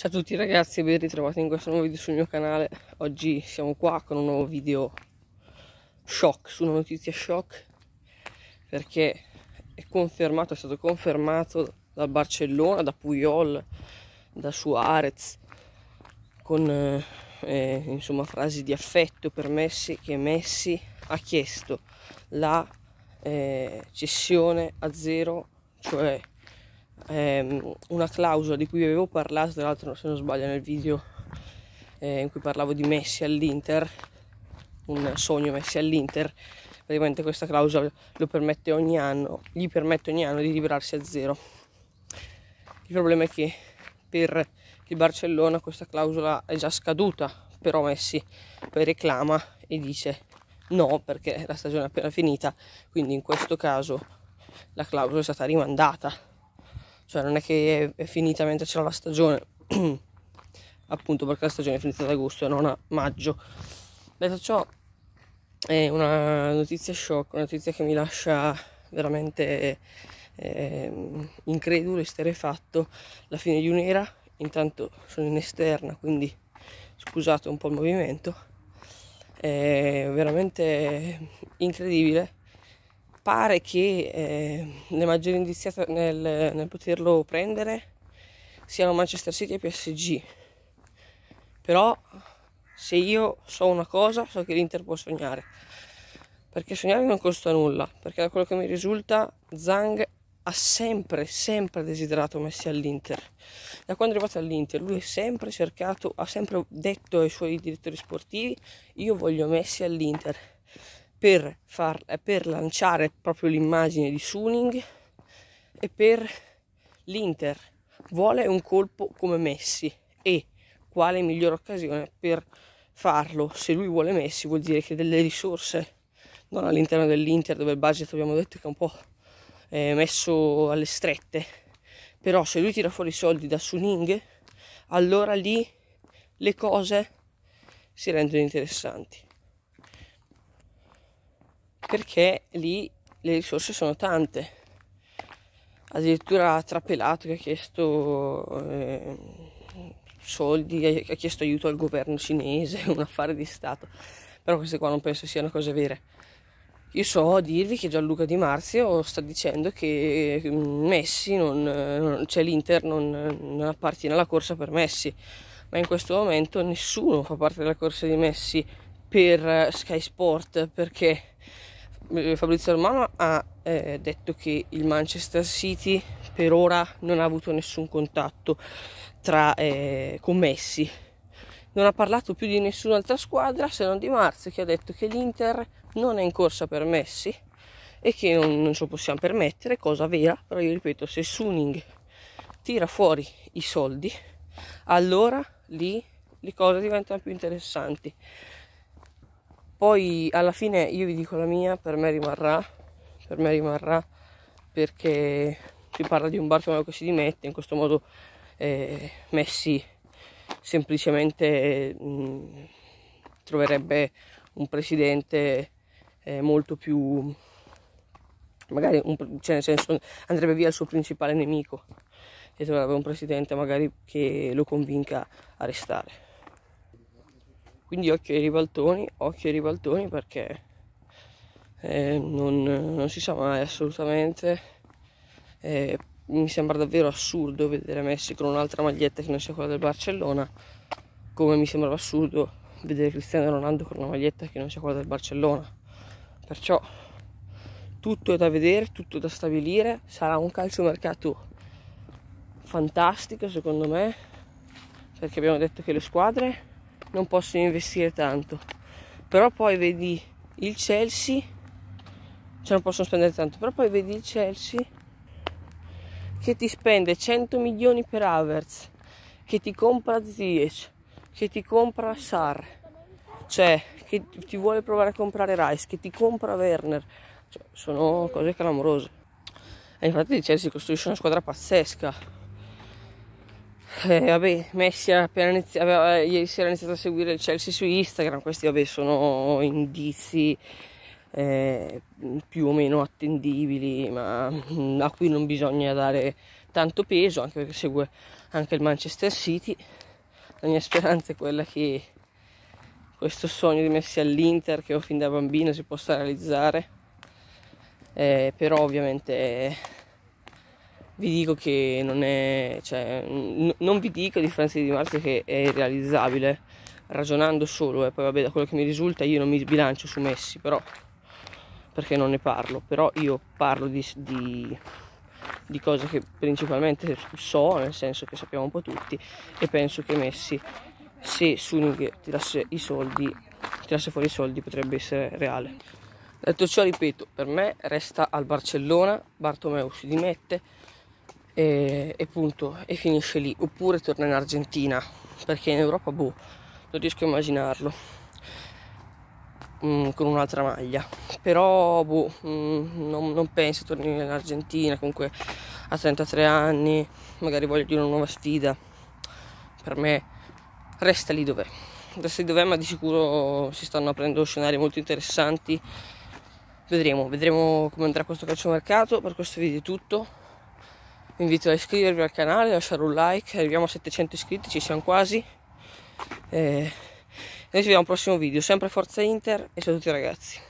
Ciao a tutti ragazzi e ben ritrovati in questo nuovo video sul mio canale. Oggi siamo qua con un nuovo video shock, su una notizia shock perché è confermato, è stato confermato dal Barcellona, da Puyol, da Suarez con eh, eh, insomma frasi di affetto per Messi che Messi ha chiesto la eh, cessione a zero, cioè ehm, una clausola di cui avevo parlato, tra l'altro se non sbaglio nel video eh, in cui parlavo di Messi all'Inter, un sogno Messi all'Inter, praticamente questa clausola permette anno, gli permette ogni anno di liberarsi a zero. Il problema è che per il Barcellona questa clausola è già scaduta, però Messi poi reclama e dice no perché la stagione è appena finita, quindi in questo caso la clausola è stata rimandata cioè non è che è finita mentre c'era la stagione. Appunto perché la stagione è finita ad agosto e non a maggio. Detto ciò è una notizia shock una notizia che mi lascia veramente eh, incredulo e sterefatto. La fine di un'era intanto sono in esterna quindi scusate un po' il movimento. È veramente incredibile pare che eh, le maggiori indiziate nel, nel, poterlo prendere siano Manchester City e PSG. Però se io so una cosa, so che l'Inter può sognare. Perché sognare non costa nulla, perché da quello che mi risulta Zhang ha sempre, sempre desiderato Messi all'Inter. Da quando è arrivato all'Inter lui ha sempre cercato, ha sempre detto ai suoi direttori sportivi io voglio Messi all'Inter per, far, per lanciare proprio l'immagine di Suning e per l'Inter. Vuole un colpo come Messi e quale migliore occasione per farlo? Se lui vuole Messi vuol dire che delle risorse non all'interno dell'Inter dove il budget abbiamo detto che è un po' eh, messo alle strette. Però se lui tira fuori i soldi da Suning allora lì le cose si rendono interessanti perché lì le risorse sono tante. Addirittura Trapelato che ha chiesto eh, soldi, ha chiesto aiuto al governo cinese, un affare di Stato. Però queste qua non penso siano cose vere. Io so dirvi che Gianluca Di Marzio sta dicendo che Messi non, cioè l'Inter non, non appartiene alla corsa per Messi, ma in questo momento nessuno fa parte della corsa di Messi per Sky Sport perché eh, Fabrizio Romano ha eh, detto che il Manchester City per ora non ha avuto nessun contatto tra, eh, con Messi. Non ha parlato più di nessun'altra squadra se non di Marzio che ha detto che l'Inter non è in corsa per Messi e che non, non ce lo possiamo permettere, cosa vera, però io ripeto, se Suning tira fuori i soldi, allora lì le cose diventano più interessanti. Poi alla fine io vi dico la mia, per me rimarrà, per me rimarrà perché si parla di un Bartomeu che si dimette, in questo modo eh, Messi semplicemente mh, troverebbe un presidente eh, molto più magari un, cioè nel senso andrebbe via il suo principale nemico e troverebbe un presidente magari che lo convinca a restare quindi occhio ai ribaltoni occhio ai ribaltoni perché eh, non, non, si sa mai assolutamente. Eh, mi sembra davvero assurdo vedere Messi con un'altra maglietta che non sia quella del Barcellona come mi sembrava assurdo vedere Cristiano Ronaldo con una maglietta che non sia quella del Barcellona. Perciò tutto è da vedere, tutto da stabilire. Sarà un calciomercato fantastico secondo me perché abbiamo detto che le squadre non possono investire tanto. Però poi vedi il Chelsea, cioè non possono spendere tanto, però poi vedi il Chelsea che ti spende 100 milioni per Havertz, che ti compra Ziyech, che ti compra Sar, cioè che ti vuole provare a comprare Rice, che ti compra Werner, cioè, sono cose clamorose. E infatti il Chelsea costruisce una squadra pazzesca eh, vabbè, Messi iniziato, aveva, ieri sera ha iniziato a seguire il Chelsea su Instagram, questi vabbè sono indizi eh, più o meno attendibili, ma a cui non bisogna dare tanto peso, anche perché segue anche il Manchester City. La mia speranza è quella che questo sogno di Messi all'Inter che ho fin da bambino si possa realizzare, eh, però ovviamente vi dico che non è, cioè, n- non vi dico a differenza di Marzio che è irrealizzabile, ragionando solo, e eh, poi vabbè da quello che mi risulta io non mi sbilancio su Messi, però perché non ne parlo, però io parlo di, di, di cose che principalmente so, nel senso che sappiamo un po' tutti, e penso che Messi, se Suning tirasse i soldi, tirasse fuori i soldi, potrebbe essere reale. Detto ciò, ripeto, per me resta al Barcellona, Bartomeu si dimette e, e punto, e finisce lì, oppure torna in Argentina, perché in Europa, boh, non riesco a immaginarlo. Mm, con un'altra maglia. Però boh, mm, non, non, penso torni in Argentina comunque a 33 anni magari voglio di una nuova sfida. Per me resta lì dov'è. Resta lì dov'è ma di sicuro si stanno aprendo scenari molto interessanti. Vedremo vedremo come andrà questo calciomercato. Per questo video è tutto vi invito a iscrivervi al canale a lasciare un like. Arriviamo a 700 iscritti ci siamo quasi. E noi ci vediamo al prossimo video. Sempre Forza Inter e ciao a tutti ragazzi